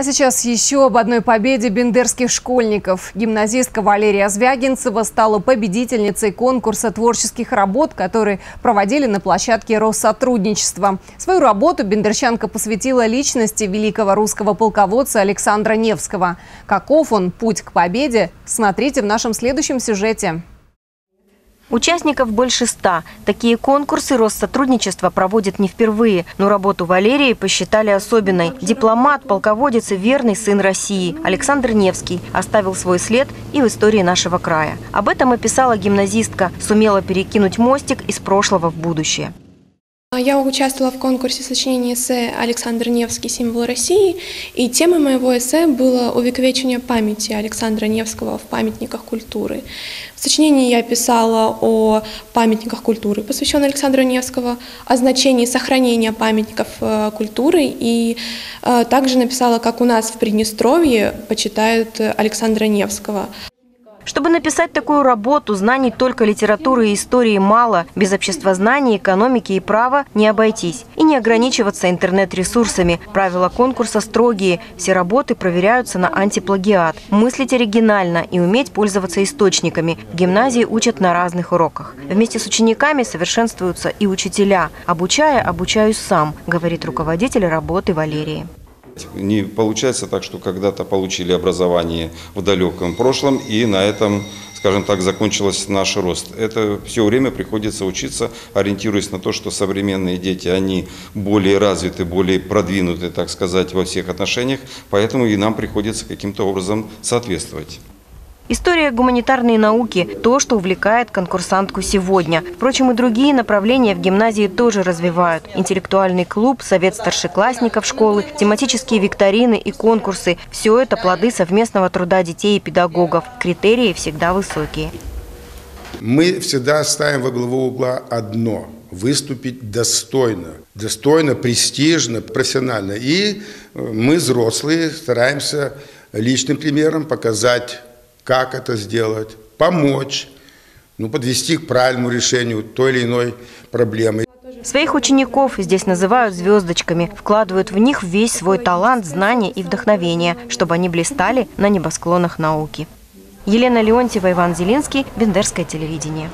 А сейчас еще об одной победе бендерских школьников. Гимназистка Валерия Звягинцева стала победительницей конкурса творческих работ, которые проводили на площадке Россотрудничества. Свою работу бендерчанка посвятила личности великого русского полководца Александра Невского. Каков он путь к победе, смотрите в нашем следующем сюжете. Участников больше ста. Такие конкурсы Россотрудничество проводит не впервые, но работу Валерии посчитали особенной. Дипломат, полководец и верный сын России Александр Невский оставил свой след и в истории нашего края. Об этом описала гимназистка, сумела перекинуть мостик из прошлого в будущее. Я участвовала в конкурсе сочинения эссе «Александр Невский. Символ России», и темой моего эссе было увековечение памяти Александра Невского в памятниках культуры. В сочинении я писала о памятниках культуры, посвященных Александру Невского, о значении сохранения памятников э, культуры, и э, также написала, как у нас в Приднестровье почитают Александра Невского. Чтобы написать такую работу, знаний только литературы и истории мало. Без обществознания, экономики и права не обойтись. И не ограничиваться интернет-ресурсами. Правила конкурса строгие. Все работы проверяются на антиплагиат. Мыслить оригинально и уметь пользоваться источниками. В гимназии учат на разных уроках. Вместе с учениками совершенствуются и учителя. Обучая, обучаюсь сам, говорит руководитель работы Валерии. Не получается так, что когда-то получили образование в далеком прошлом и на этом скажем так, закончился наш рост. Это все время приходится учиться, ориентируясь на то, что современные дети, они более развиты, более продвинуты, так сказать, во всех отношениях, поэтому и нам приходится каким-то образом соответствовать. История гуманитарной науки – то, что увлекает конкурсантку сегодня. Впрочем, и другие направления в гимназии тоже развивают. Интеллектуальный клуб, совет старшеклассников школы, тематические викторины и конкурсы – все это плоды совместного труда детей и педагогов. Критерии всегда высокие. Мы всегда ставим во главу угла одно – выступить достойно. Достойно, престижно, профессионально. И э, мы, взрослые, стараемся личным примером показать как это сделать, помочь, ну, подвести к правильному решению той или иной проблемы. Своих учеников здесь называют звездочками, вкладывают в них весь свой талант, знания и вдохновение, чтобы они блистали на небосклонах науки. Елена Леонтьева, Иван Зелинский, Бендерское телевидение.